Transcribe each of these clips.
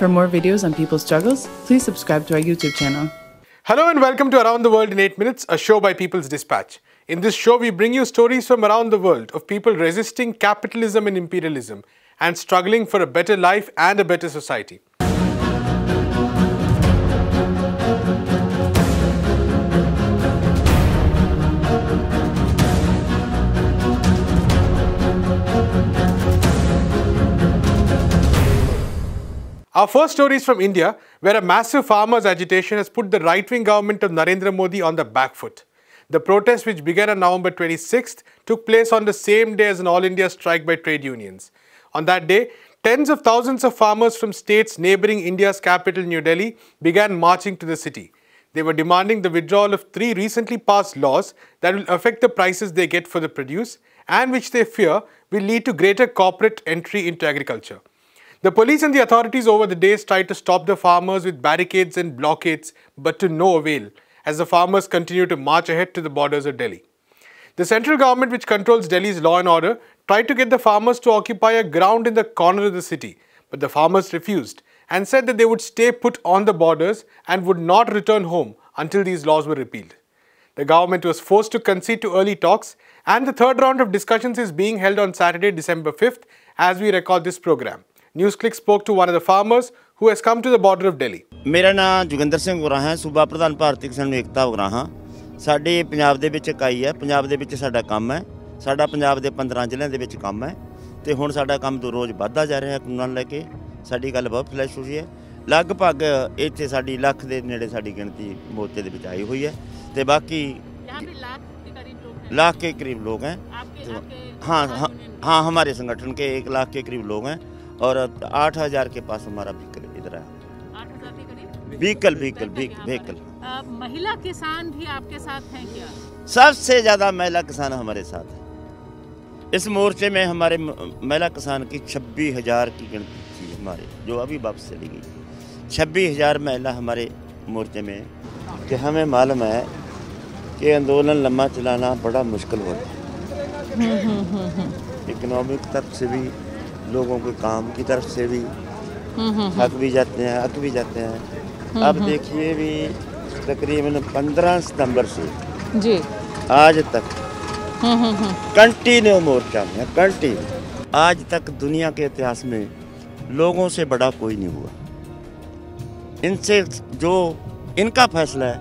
For more videos on people's struggles, please subscribe to our YouTube channel. Hello and welcome to Around the World in 8 Minutes, a show by People's Dispatch. In this show, we bring you stories from around the world of people resisting capitalism and imperialism and struggling for a better life and a better society. Our first story is from India, where a massive farmers' agitation has put the right wing government of Narendra Modi on the back foot. The protest, which began on November 26th, took place on the same day as an all India strike by trade unions. On that day, tens of thousands of farmers from states neighboring India's capital, New Delhi, began marching to the city. They were demanding the withdrawal of three recently passed laws that will affect the prices they get for the produce and which they fear will lead to greater corporate entry into agriculture. The police and the authorities over the days tried to stop the farmers with barricades and blockades, but to no avail, as the farmers continue to march ahead to the borders of Delhi. The central government, which controls Delhi's law and order, tried to get the farmers to occupy a ground in the corner of the city, but the farmers refused and said that they would stay put on the borders and would not return home until these laws were repealed. The government was forced to concede to early talks, and the third round of discussions is being held on Saturday, December 5th, as we record this program. NewsClick spoke to one of the farmers who has come to the border of Delhi. ਮੇਰਾ ਨਾਮ ਜੋਗਿੰਦਰ ਸਿੰਘ ਗੁਰਾ ਹੈ ਸੂਬਾ ਪ੍ਰਧਾਨ ਭਾਰਤੀ ਕਿਸਾਨ ਏਕਤਾ ਉਗਰਾ ਹਾਂ ਸਾਡੇ ਪੰਜਾਬ ਦੇ ਵਿੱਚ ਇਕਾਈ ਹੈ ਪੰਜਾਬ ਦੇ ਵਿੱਚ ਸਾਡਾ ਕੰਮ ਹੈ ਸਾਡਾ ਪੰਜਾਬ ਦੇ 15 ਜ਼ਿਲ੍ਹਿਆਂ ਦੇ ਵਿੱਚ ਕੰਮ ਹੈ ਤੇ ਹੁਣ ਸਾਡਾ ਕੰਮ ਤੋਂ ਰੋਜ਼ ਵੱਧਦਾ ਜਾ ਰਿਹਾ ਹੈ ਕਾਨੂੰਨਾਂ ਨੂੰ ਲੈ ਕੇ ਸਾਡੀ ਗੱਲ ਬਹੁਤ ਫਲੈਸ਼ ਹੋਈ ਹੈ ਲਗਭਗ ਇੱਥੇ ਸਾਡੀ ਲੱਖ ਦੇ ਨੇੜੇ ਸਾਡੀ ਗਿਣਤੀ ਮੋਰਚੇ ਦੇ ਵਿੱਚ ਆਈ ਹੋਈ ਹੈ ਤੇ ਬਾਕੀ यहाँ पे लाख के करीब लोग हैं लाख के करीब लोग हैं आपके तो- आपके हाँ किसान हाँ यूनियन में। हाँ हमारे संगठन के एक लाख के करीब लोग हैं और आठ हज़ार के पास हमारा व्हीकल इधर है व्हीकल व्हीकल व्हीकल महिला किसान भी आपके साथ हैं क्या? सबसे ज़्यादा महिला किसान हमारे साथ है। इस मोर्चे में हमारे महिला किसान की छब्बीस हज़ार की गिनती थी हमारे जो अभी वापस चली गई। छब्बीस हज़ार महिला हमारे मोर्चे में कि हमें मालूम है कि आंदोलन लंबा चलाना बड़ा मुश्किल होता है। इकोनॉमिक तरफ़ से भी लोगों के काम की तरफ़ से भी थक भी जाते हैं अक भी जाते हैं। अब देखिए भी तकरीबन पंद्रह सितंबर से जी। आज तक कंटिन्यू मोर्चा में कंटिन्यू। आज तक दुनिया के इतिहास में लोगों से बड़ा कोई नहीं हुआ। इनसे जो इनका फैसला है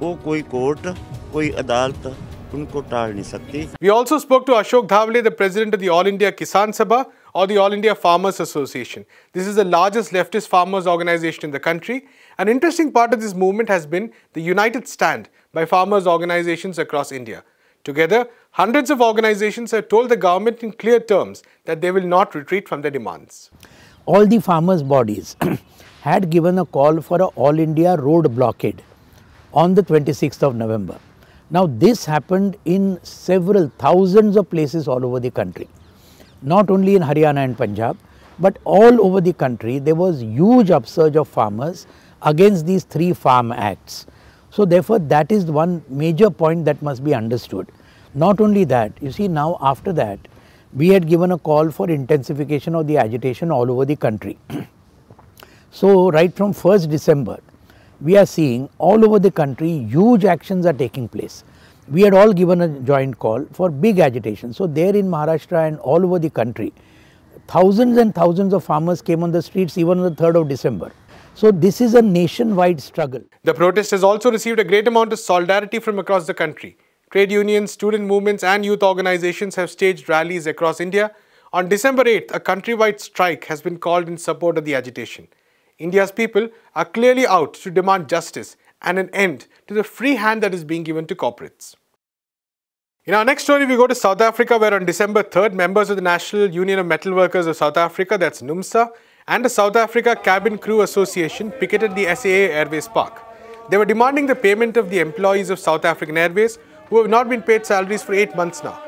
वो कोई कोर्ट कोई अदालत उनको टाल नहीं सकती। We also spoke to Ashok Dhavle, the president of the All India Kisan Sabha. Or the All India Farmers Association. This is the largest leftist farmers organization in the country. An interesting part of this movement has been the united stand by farmers organizations across India. Together, hundreds of organizations have told the government in clear terms that they will not retreat from their demands. all the farmers bodies had given a call for a all India road blockade on the 26th of November. Now this happened in several thousands of places all over the country. Not only in Haryana and Punjab, but all over the country there was huge upsurge of farmers against these three farm acts. So therefore that is one major point that must be understood. Not only that, you see now after that we had given a call for intensification of the agitation all over the country. so right from 1st December, we are seeing all over the country huge actions are taking place. We had all given a joint call for big agitation. So there in Maharashtra and all over the country, thousands and thousands of farmers came on the streets even on the 3rd of December. So this is a nationwide struggle. The protest has also received a great amount of solidarity from across the country. Trade unions, student movements, and youth organizations have staged rallies across India. On December 8th, a countrywide strike has been called in support of the agitation. India's people are clearly out to demand justice and an end to the free hand that is being given to corporates. In our next story, we go to South Africa, where on December 3rd, members of the National Union of Metal Workers of South Africa, that's NUMSA, and the South Africa Cabin Crew Association picketed the SAA Airways Park. They were demanding the payment of the employees of South African Airways who have not been paid salaries for eight months now.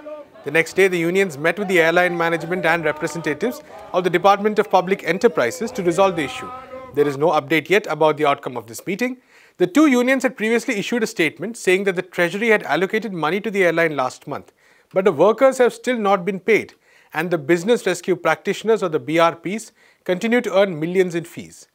The next day, the unions met with the airline management and representatives of the Department of Public Enterprises to resolve the issue. There is no update yet about the outcome of this meeting. The two unions had previously issued a statement saying that the Treasury had allocated money to the airline last month, but the workers have still not been paid, and the business rescue practitioners or the BRPs continue to earn millions in fees.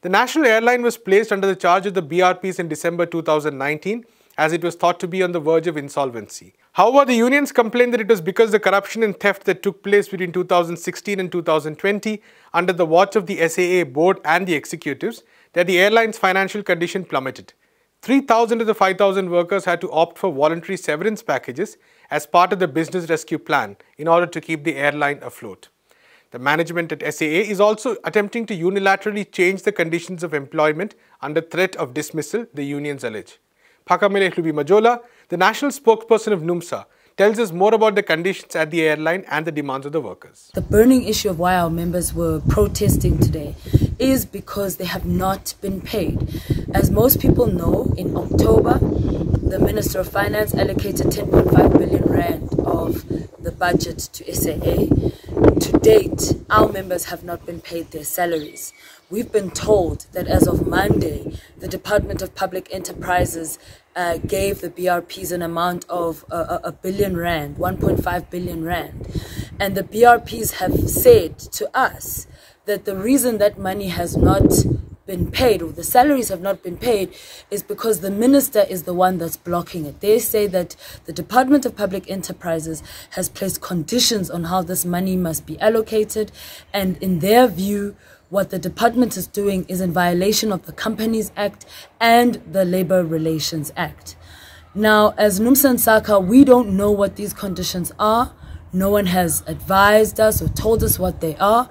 The national airline was placed under the charge of the BRPs in December 2019 as it was thought to be on the verge of insolvency. However, the unions complained that it was because the corruption and theft that took place between 2016 and 2020 under the watch of the SAA board and the executives that the airline's financial condition plummeted. 3,000 of the 5,000 workers had to opt for voluntary severance packages as part of the business rescue plan in order to keep the airline afloat. The management at SAA is also attempting to unilaterally change the conditions of employment under threat of dismissal, the unions allege. Phakamile Hlubi Majola, the national spokesperson of NUMSA, tells us more about the conditions at the airline and the demands of the workers. The burning issue of why our members were protesting today is because they have not been paid. As most people know, in October, the Minister of Finance allocated 10.5 billion rand of the budget to SAA to date, our members have not been paid their salaries. We've been told that as of Monday, the Department of Public Enterprises uh, gave the BRPs an amount of uh, a billion rand, 1.5 billion rand. And the BRPs have said to us that the reason that money has not been paid or the salaries have not been paid is because the minister is the one that's blocking it. They say that the Department of Public Enterprises has placed conditions on how this money must be allocated, and in their view, what the department is doing is in violation of the Companies Act and the Labor Relations Act. Now, as Numsa and SACCA, we don't know what these conditions are. No one has advised us or told us what they are.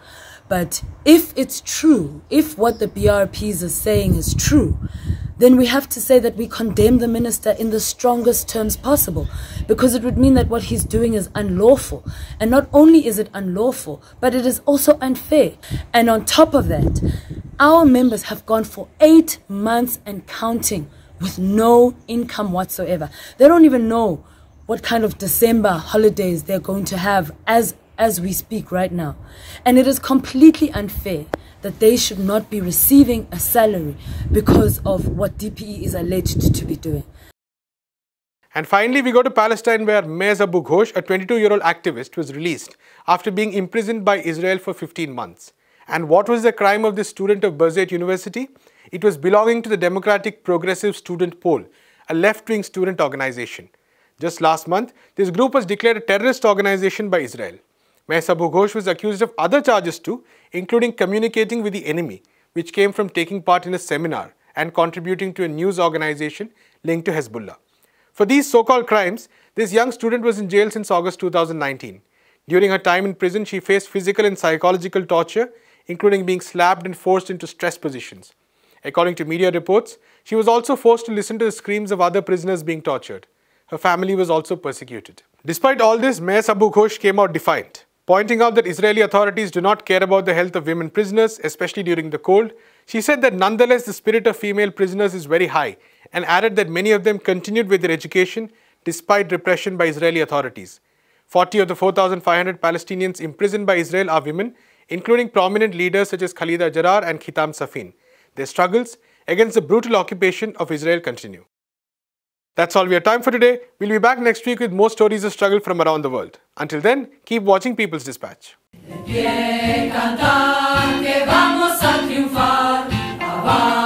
But if it's true, if what the BRPs are saying is true, then we have to say that we condemn the minister in the strongest terms possible because it would mean that what he's doing is unlawful. And not only is it unlawful, but it is also unfair. And on top of that, our members have gone for eight months and counting with no income whatsoever. They don't even know what kind of December holidays they're going to have as as we speak right now. And it is completely unfair that they should not be receiving a salary because of what DPE is alleged to be doing. And finally, we go to Palestine where Mays Abu Ghosh, a 22-year-old activist, was released after being imprisoned by Israel for 15 months. And what was the crime of this student of Birzeit University? It was belonging to the Democratic Progressive Student Pole, a left-wing student organization. Just last month, this group was declared a terrorist organization by Israel. Mays Abu Ghosh was accused of other charges too, including communicating with the enemy, which came from taking part in a seminar and contributing to a news organization linked to Hezbollah. For these so-called crimes, this young student was in jail since August 2019. During her time in prison, she faced physical and psychological torture, including being slapped and forced into stress positions. According to media reports, she was also forced to listen to the screams of other prisoners being tortured. Her family was also persecuted. Despite all this, Mays Abu Ghosh came out defiant pointing out that Israeli authorities do not care about the health of women prisoners, especially during the cold. She said that nonetheless the spirit of female prisoners is very high and added that many of them continued with their education despite repression by Israeli authorities. 40 of the 4,500 Palestinians imprisoned by Israel are women, including prominent leaders such as Khalida Jarrar and Khitam Safin. Their struggles against the brutal occupation of Israel continue. That's all we have time for today. We'll be back next week with more stories of struggle from around the world. Until then, keep watching People's Dispatch. cantar que vamos a triunfar.